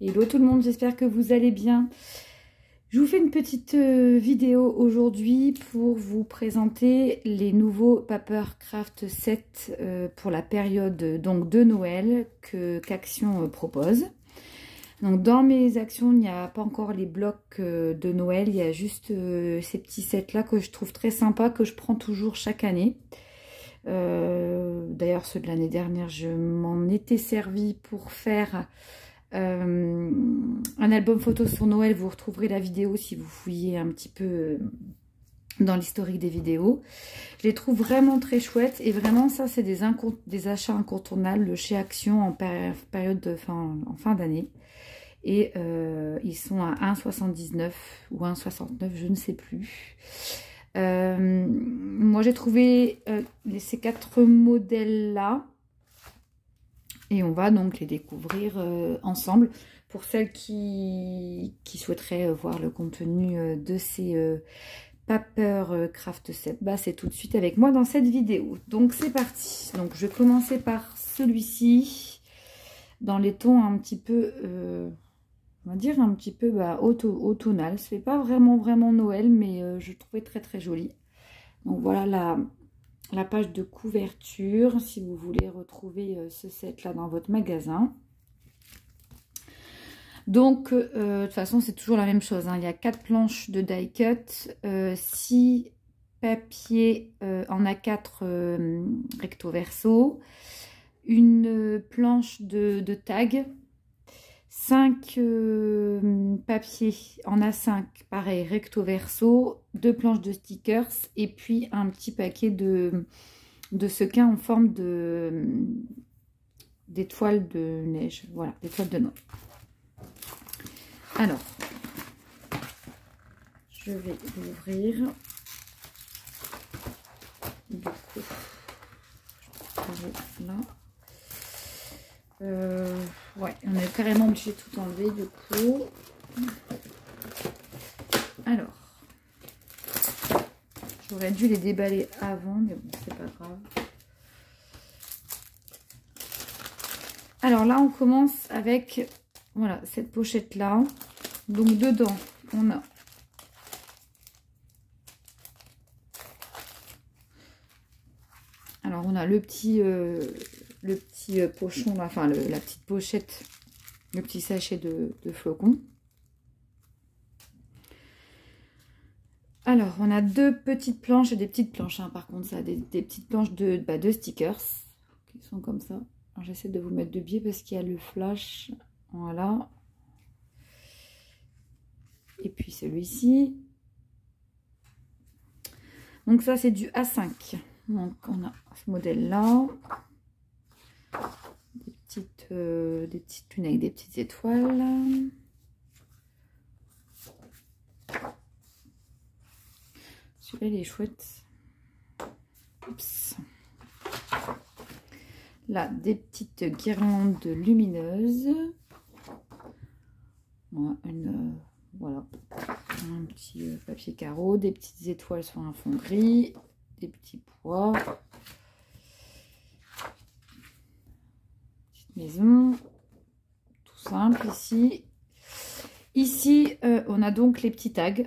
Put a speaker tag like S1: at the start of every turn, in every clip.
S1: Hello tout le monde, j'espère que vous allez bien. Je vous fais une petite euh, vidéo aujourd'hui pour vous présenter les nouveaux Papercraft 7 euh, pour la période donc de Noël que qu'Action euh, propose. Donc dans mes actions, il n'y a pas encore les blocs de Noël, il y a juste ces petits sets là que je trouve très sympa, que je prends toujours chaque année. D'ailleurs ceux de l'année dernière, je m'en étais servi pour faire euh, un album photo sur Noël, vous retrouverez la vidéo si vous fouillez un petit peu euh, dans l'historique des vidéos. Je les trouve vraiment très chouettes et vraiment ça c'est des, achats incontournables chez Action en période de fin, en fin d'année. Et euh, ils sont à 1,79 ou 1,69, je ne sais plus. moi j'ai trouvé ces quatre modèles là et on va donc les découvrir euh, ensemble. Pour celles qui, souhaiteraient euh, voir le contenu euh, de ces Paper Craft Set, bah, c'est tout de suite avec moi dans cette vidéo. Donc c'est parti. Donc je vais commencer par celui-ci, dans les tons un petit peu, on va dire un petit peu bah, automnal. Ce n'est pas vraiment vraiment Noël, mais je trouvais très très joli. Donc voilà la, la page de couverture si vous voulez retrouver euh, ce set là dans votre magasin. Donc, euh, de toute façon, c'est toujours la même chose. Hein. Il y a quatre planches de die cut, euh, 6 papiers en A4 recto verso, une planche de, de tag, 5 euh, papiers en A5, pareil, recto verso, deux planches de stickers et puis un petit paquet de, sequins en forme de d'étoiles de neige. Voilà, d'étoiles de noix. Alors, je vais l'ouvrir. Du coup, je vais là. Euh, ouais, on est carrément obligé de tout enlever du coup. Alors, j'aurais dû les déballer avant, mais bon, c'est pas grave. Alors là, on commence avec voilà cette pochette là. Donc dedans, on a alors on a le petit euh, le petit euh, pochon, enfin la petite pochette, le petit sachet de, flocons. Alors, on a deux petites planches et des petites planches, hein, par contre, ça, des, petites planches de, bah, de stickers qui sont comme ça. J'essaie de vous mettre de biais parce qu'il y a le flash. Voilà. Et puis celui-ci. Donc ça, c'est du A5. Donc on a ce modèle-là des petites, euh, des petites lunes des petites étoiles. Celui-là, il est chouette. Là, des petites guirlandes lumineuses. une, voilà, un petit euh, papier carreau, des petites étoiles sur un fond gris, des petits pois, maison. Tout ici. Ici, euh, on a donc les petits tags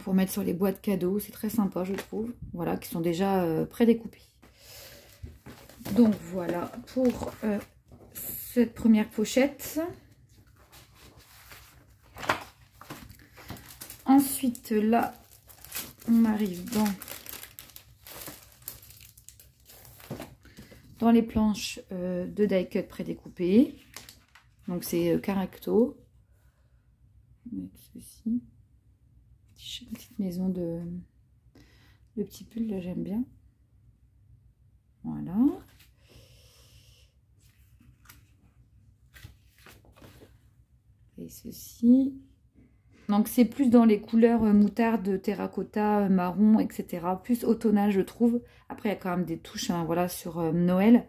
S1: pour mettre sur les boîtes cadeaux. C'est très sympa, je trouve. Voilà, qui sont déjà euh, prédécoupés. Donc voilà pour euh, cette première pochette. Ensuite, là, on arrive dans dans les planches euh, de die cut prédécoupées. Donc c'est euh, caracto. Ceci. Petite maison de, le petit pull, là j'aime bien. Voilà. Et ceci. Donc c'est plus dans les couleurs euh, moutarde, terracotta, euh, marron, etc. Plus automnal je trouve. Après il y a quand même des touches hein, voilà, sur Noël.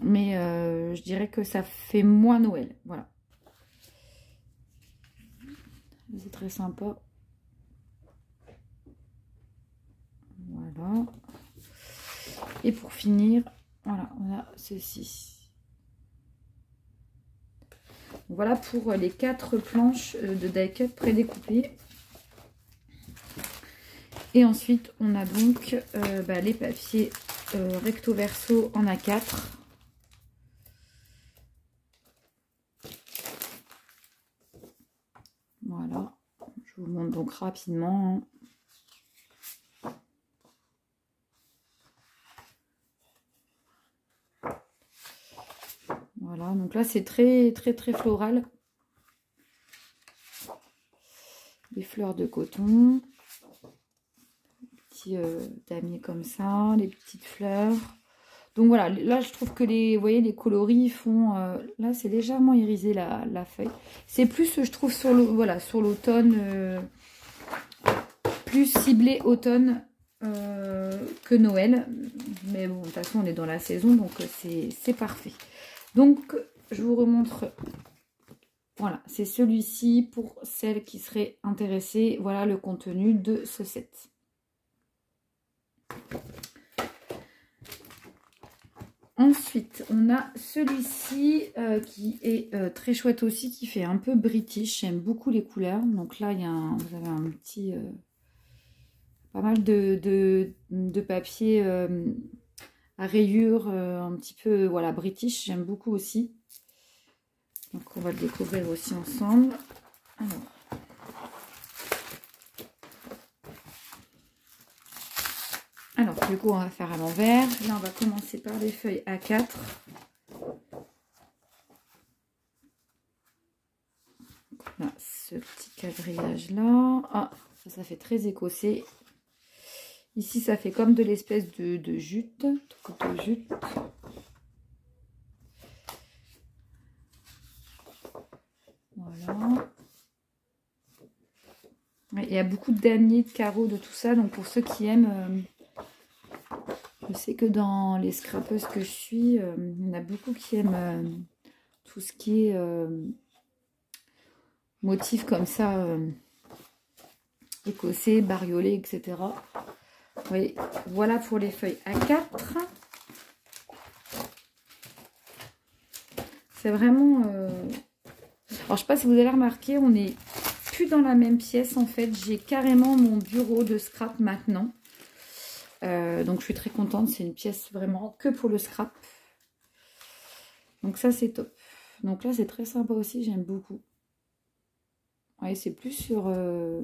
S1: Mais je dirais que ça fait moins Noël. Voilà. C'est très sympa. Voilà. Et pour finir, voilà, on a ceci. Voilà pour les quatre planches de die cut prédécoupées. Et ensuite, on a donc bah, les papiers recto verso en A4. Voilà, je vous montre donc rapidement. Voilà, donc là c'est très très très floral. Des fleurs de coton. Petits euh, damiers comme ça, les petites fleurs. Donc voilà, là je trouve que les, voyez, les coloris font... Euh, là c'est légèrement irisé la, feuille. C'est plus, je trouve, sur voilà, sur l'automne, euh, plus ciblé automne que Noël. Mais bon, de toute façon on est dans la saison, donc c'est parfait. Donc, je vous remontre. Voilà, c'est celui-ci pour celles qui seraient intéressées. Voilà le contenu de ce set. Ensuite, on a celui-ci euh, qui est euh, très chouette aussi, qui fait un peu british. J'aime beaucoup les couleurs. Donc là, il y a vous avez un petit... Euh, pas mal de, de, papier à rayures un petit peu voilà british, j'aime beaucoup aussi. Donc on va le découvrir aussi ensemble. Alors. Alors, du coup, on va faire à l'envers. Là, on va commencer par les feuilles A4. Là, ce petit quadrillage-là. Ah, ça, ça fait très écossais. Ici, ça fait comme de l'espèce de, jute. De jute. Voilà. il y a beaucoup de damiers, de carreaux, de tout ça. Donc, pour ceux qui aiment... Euh, je sais que dans les scrapeuses que je suis, euh, il y en a beaucoup qui aiment euh, tout ce qui est motifs comme ça, écossais, bariolé, etc. Oui, voilà pour les feuilles A4. C'est vraiment... Euh, alors, je sais pas si vous avez remarqué, on n'est plus dans la même pièce, en fait. J'ai carrément mon bureau de scrap maintenant. Euh, donc, je suis très contente. C'est une pièce vraiment que pour le scrap. Donc, ça, c'est top. Donc là, c'est très sympa aussi. J'aime beaucoup. Oui, c'est plus sur... Euh,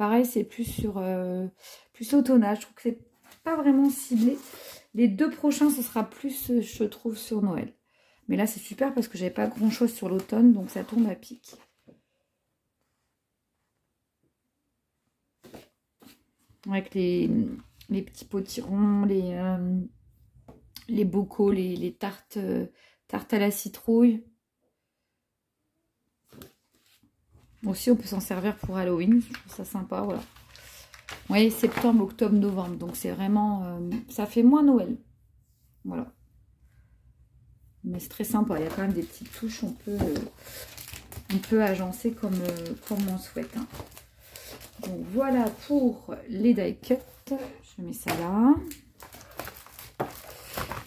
S1: Pareil, c'est plus sur euh, plus automnal. Je trouve que c'est pas vraiment ciblé. Les deux prochains, ce sera plus, je trouve, sur Noël. Mais là, c'est super parce que j'avais pas grand-chose sur l'automne, donc ça tombe à pic. Avec les, petits potirons, les, euh, les bocaux, les, les tartes, tartes à la citrouille. Aussi, on peut s'en servir pour Halloween. Je trouve ça sympa. Vous voyez, septembre, octobre, novembre. Donc, c'est vraiment... Euh, ça fait moins Noël. Voilà. Mais c'est très sympa. Il y a quand même des petites touches. On peut, euh, agencer comme, euh, comme on souhaite. Hein. Voilà pour les die cut. Je mets ça là.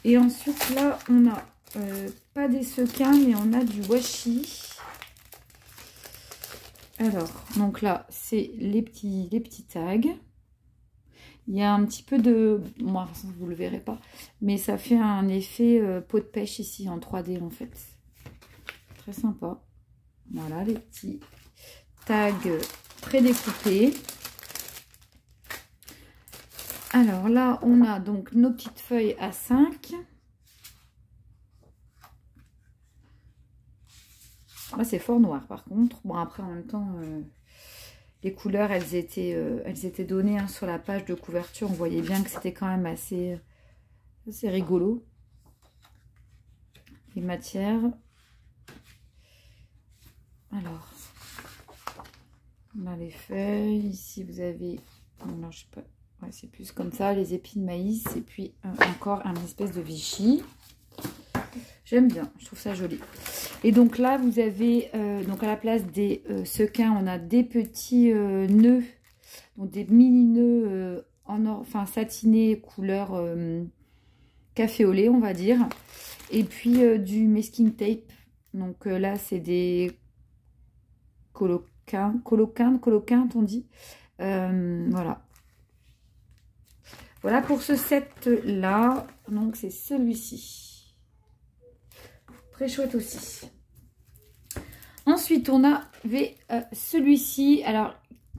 S1: Et ensuite, là, on a pas des sequins, mais on a du washi. Alors, donc là, c'est les petits, les petits tags. Il y a un petit peu de... Moi, vous le verrez pas. Mais ça fait un effet euh, peau de pêche ici, en 3D, en fait. Très sympa. Voilà, les petits tags prédécoupés. Alors là, on a donc nos petites feuilles à 5. c'est fort noir par contre. Bon, après, en même temps, euh, les couleurs, elles étaient, euh, elles étaient données hein, sur la page de couverture. On voyait bien que c'était quand même assez, assez rigolo. Les matières. Alors, on a les feuilles. Ici, vous avez... Non, je sais pas. c'est plus comme ça, les épis de maïs. Et puis, euh, encore un espèce de Vichy. J'aime bien, je trouve ça joli. Et donc là, vous avez, euh, donc à la place des euh, sequins, on a des petits nœuds, donc des mini nœuds en or, enfin satinés, couleur café au lait, on va dire. Et puis du masking tape Donc là, c'est des coloquins, coloquins, on dit. voilà. Voilà pour ce set-là. Donc, c'est celui-ci. Très chouette aussi. Ensuite, on avait celui-ci. Alors,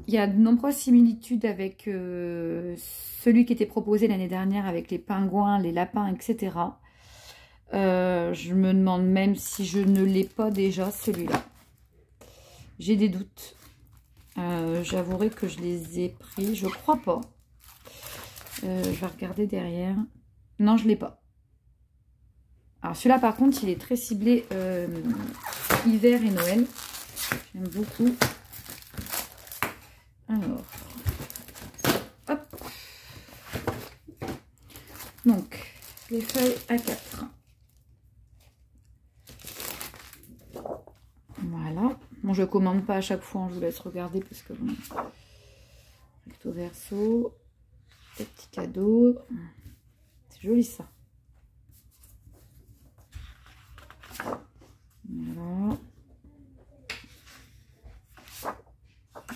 S1: il y a de nombreuses similitudes avec euh, celui qui était proposé l'année dernière avec les pingouins, les lapins, etc. Euh, je me demande même si je ne l'ai pas déjà, celui-là. J'ai des doutes. Euh, j'avouerai que je les ai pris. Je crois pas. Euh, je vais regarder derrière. Non, je ne l'ai pas. Alors celui-là, par contre, il est très ciblé euh, hiver et Noël. J'aime beaucoup. Alors, hop. Donc, les feuilles A4. Bon, je commande pas à chaque fois, hein, je vous laisse regarder parce que bon. Recto verso. Des petits cadeaux. C'est joli ça. Voilà.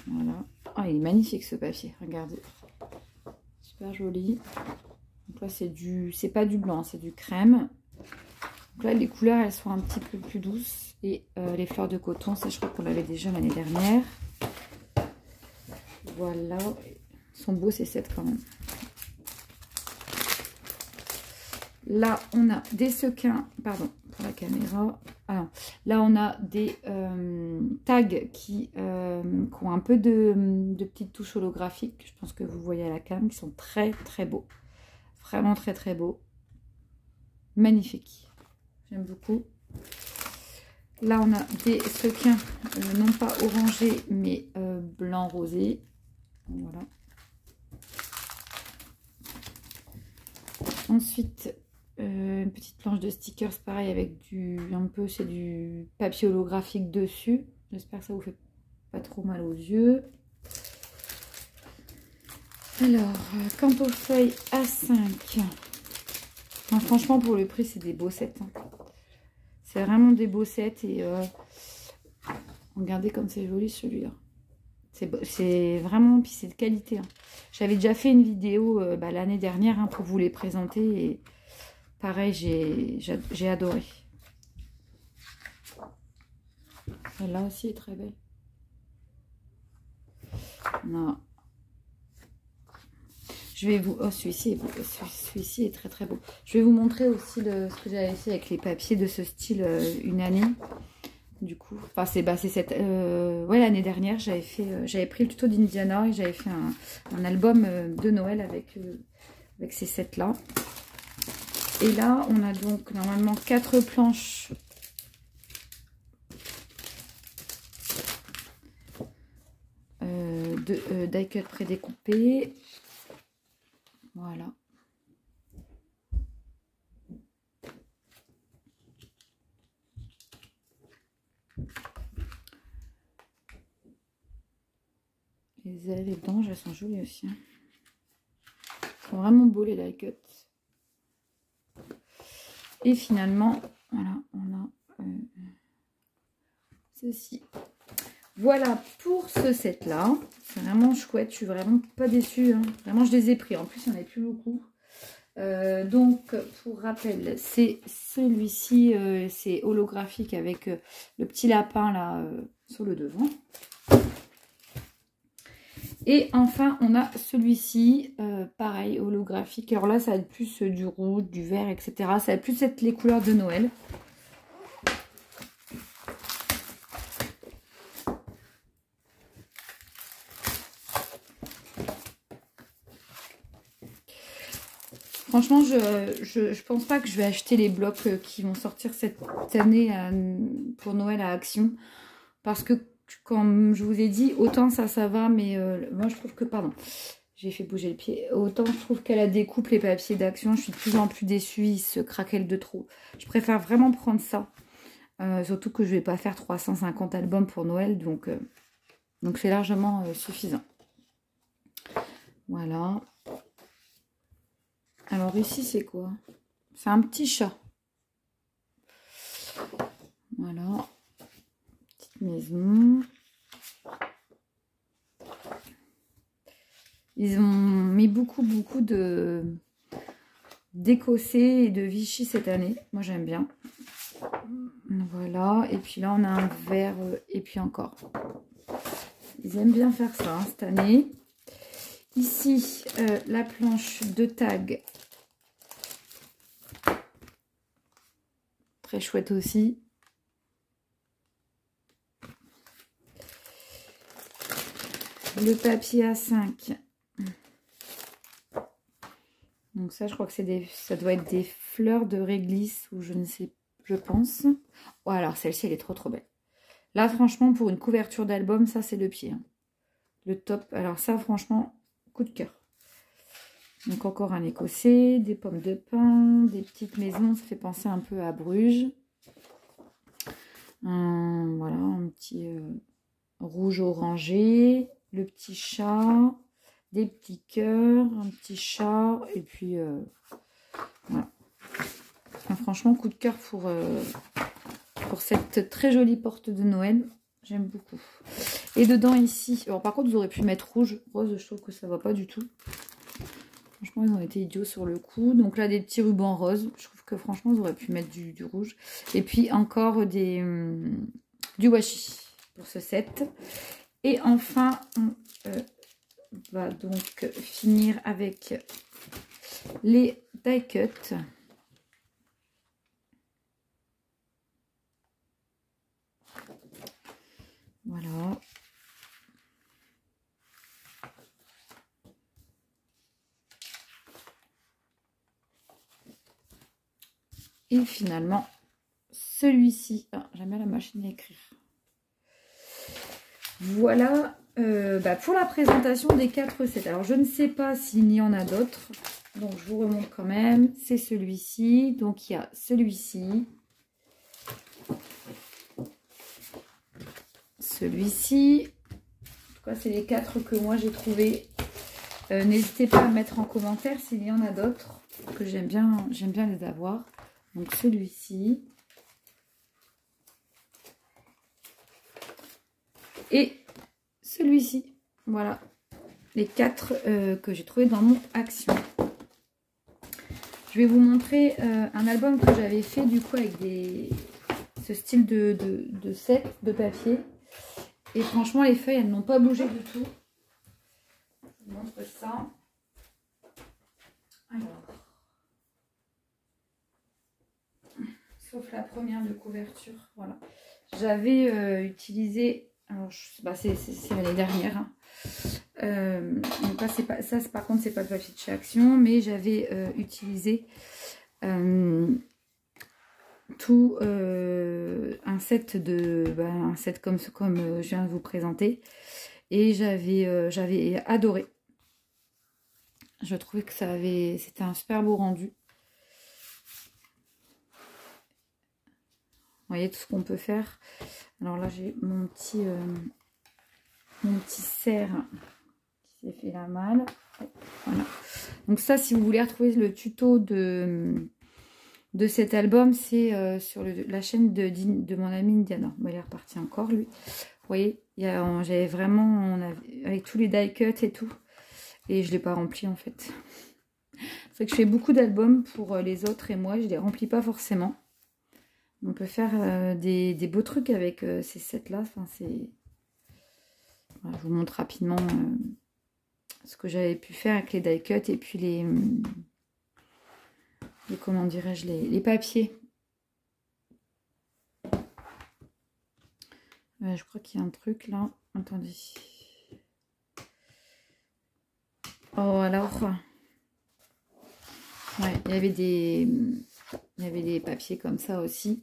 S1: Voilà. Ah, il est magnifique ce papier, regardez. Super joli. Donc là, c'est du, c'est pas du blanc, c'est du crème. Donc là, les couleurs, elles sont un petit peu plus douces. Et euh, les fleurs de coton, ça, je crois qu'on l'avait déjà l'année dernière. Voilà. Ils sont beaux ces sets quand même. Là, on a des sequins, pardon, pour la caméra. Alors, là, on a des euh, tags qui, euh, qui, ont un peu de, de, petites touches holographiques. Je pense que vous voyez à la cam, qui sont très, très beaux. Vraiment très, très beaux. Magnifiques. J'aime beaucoup. Là, on a des sequins, euh, non pas orangés, mais blanc rosé. Voilà. Ensuite, euh, une petite planche de stickers, pareil, avec du, un peu, c'est du papier holographique dessus. J'espère que ça vous fait pas trop mal aux yeux. Alors, euh, quant aux feuilles A5, franchement, pour le prix, c'est des beaux sets. Hein. C'est vraiment des beaux sets et euh, regardez comme c'est joli celui-là. C'est vraiment, puis c'est de qualité. Hein. J'avais déjà fait une vidéo bah, l'année dernière hein, pour vous les présenter et Pareil, j'ai adoré. Celle-là aussi est très belle. Non. Je vais vous... Oh, celui-ci est, très très beau. Je vais vous montrer aussi ce que j'avais fait avec les papiers de ce style euh, une année. Du coup, enfin c'est bah, cette... Euh, l'année dernière, j'avais fait, euh, j'avais pris le tuto d'Indiana et j'avais fait un, album de Noël avec, avec ces sets-là. Et là, on a donc normalement quatre planches de euh, die cut prédécoupées. Voilà. Les ailes et les dents, elles sont jolies aussi. Hein. Sont vraiment beaux les die. Et finalement, voilà, on a euh, ceci. Voilà pour ce set-là. C'est vraiment chouette. Je suis vraiment pas déçue. Hein. Vraiment, je les ai pris. En plus, il n'y en avait plus beaucoup. Euh, donc, pour rappel, c'est celui-ci. Euh, c'est holographique avec le petit lapin là sur le devant. Et enfin, on a celui-ci, euh, pareil, holographique. Alors là, ça va être plus euh, du rouge, du vert, etc. Ça va plus être les couleurs de Noël. Franchement, je, ne pense pas que je vais acheter les blocs euh, qui vont sortir cette année pour Noël à Action. Parce que comme je vous ai dit, autant ça, ça va, mais euh, moi je trouve que, pardon, j'ai fait bouger le pied. Autant je trouve qu'elle a découpe les papiers d'action, je suis de plus en plus déçue, ils se craquellent de trop. Je préfère vraiment prendre ça. Euh, surtout que je vais pas faire 350 albums pour Noël, donc euh, donc c'est largement suffisant. Voilà. Alors ici c'est quoi? C'est un petit chat. Voilà. Petite maison. Ils ont mis beaucoup, beaucoup de d'écossais et de Vichy cette année. Moi, j'aime bien. Voilà. Et puis là, on a un vert et puis encore. Ils aiment bien faire ça hein, cette année. Ici, euh, la planche de tag. Très chouette aussi. Le papier A5. Donc ça, je crois que c'est des, ça doit être des fleurs de réglisse ou je ne sais, je pense. Oh, alors celle-ci, elle est trop trop belle. Là, franchement, pour une couverture d'album, ça, c'est le pied. Hein. Le top. Alors ça, franchement, coup de cœur. Donc encore un écossais, des pommes de pin, des petites maisons. Ça fait penser un peu à Bruges. voilà, un petit euh, rouge orangé. Le petit chat. Des petits cœurs, un petit chat. Et puis, euh, voilà. franchement, coup de cœur pour, euh, pour cette très jolie porte de Noël. J'aime beaucoup. Et dedans ici, alors par contre vous aurez pu mettre rouge. Rose, je trouve que ça va pas du tout. Franchement, ils ont été idiots sur le coup. Donc là, des petits rubans roses. Je trouve que franchement, vous aurez pu mettre du, rouge. Et puis encore hum, du washi pour ce set. Et enfin, on euh, va donc finir avec les die cuts. Voilà. Et finalement, celui-ci. Ah, J'aime bien la machine à écrire. Voilà euh, bah, pour la présentation des quatre recettes. Alors, je ne sais pas s'il y en a d'autres. Donc, je vous remonte quand même. C'est celui-ci. Donc, il y a celui-ci. celui-ci. En tout cas, c'est les quatre que moi j'ai trouvé. Euh, n'hésitez pas à mettre en commentaire s'il y en a d'autres que j'aime bien, j'aime bien les avoir. Celui-ci. Et celui-ci. Voilà. Les quatre euh, que j'ai trouvé dans mon action. Je vais vous montrer euh, un album que j'avais fait du coup avec des, ce style de, de, de set de papier. Et franchement, les feuilles, elles n'ont pas bougé du tout. Je vous montre ça. Sauf la première de couverture. Voilà. J'avais euh, utilisé. Alors, bah, c'est l'année dernière. Hein. Euh, ça, par contre, c'est pas le papier de chez Action, mais j'avais euh, utilisé tout un set de ben, un set comme comme je viens de vous présenter et j'avais j'avais adoré je trouvais que ça avait c'était un super beau rendu vous voyez tout ce qu'on peut faire alors là j'ai mon petit mon petit cerf qui s'est fait la malle voilà donc ça si vous voulez retrouver le tuto de de cet album, c'est euh, sur la chaîne de, de, mon ami Indiana. il est reparti encore, lui. Vous voyez, j'avais vraiment, avec tous les die cuts et tout. Et je ne l'ai pas rempli, en fait. C'est que je fais beaucoup d'albums pour euh, les autres et moi, je ne les remplis pas forcément. On peut faire euh, des, beaux trucs avec ces sets-là. Je vous montre rapidement ce que j'avais pu faire avec les die cuts et puis les comment dirais-je, les, papiers. je crois qu'il y a un truc là. Attendez. Oh, alors. Ouais, il y avait des. Il y avait des papiers comme ça aussi.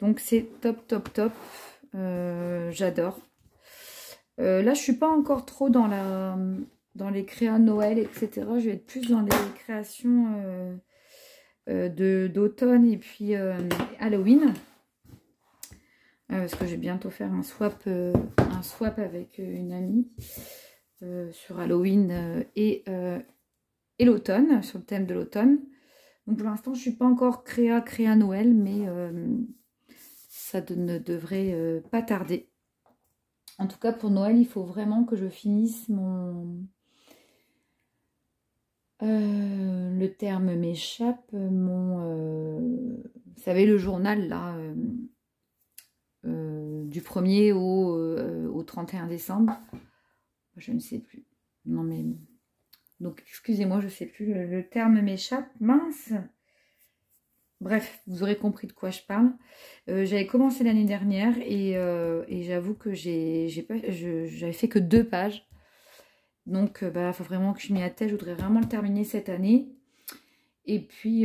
S1: Donc c'est top, top, top. Euh, j'adore. Euh, là, je suis pas encore trop dans la dans les créas Noël, etc. Je vais être plus dans les créations euh, euh, d'automne et puis Halloween. parce que je vais bientôt faire un swap, un swap avec une amie sur Halloween et, et l'automne, sur le thème de l'automne. Donc pour l'instant, je ne suis pas encore créa, créa Noël, mais ça ne devrait pas tarder. En tout cas, pour Noël, il faut vraiment que je finisse mon... le terme m'échappe, mon... vous savez, le journal, là, du 1er au, au 31 décembre. Je ne sais plus. Non mais... Donc, excusez-moi, je ne sais plus, le, terme m'échappe. Mince Bref, vous aurez compris de quoi je parle. Euh, j'avais commencé l'année dernière et, euh, j'avoue que j'ai j'avais fait que deux pages. Donc, il euh, bah, faut vraiment que je m'y attelle. Je voudrais vraiment le terminer cette année. Et puis,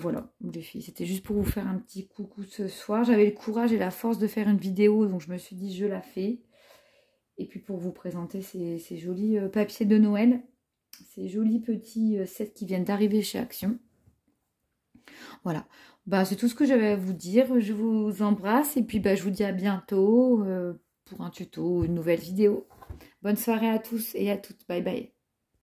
S1: voilà, les filles. C'était juste pour vous faire un petit coucou ce soir. J'avais le courage et la force de faire une vidéo. Donc, je me suis dit, je la fais. Et puis pour vous présenter ces, jolis papiers de Noël, ces jolis petits euh, sets qui viennent d'arriver chez Action. Voilà, bah, c'est tout ce que j'avais à vous dire. Je vous embrasse et puis bah, je vous dis à bientôt euh, pour un tuto une nouvelle vidéo. Bonne soirée à tous et à toutes. Bye bye.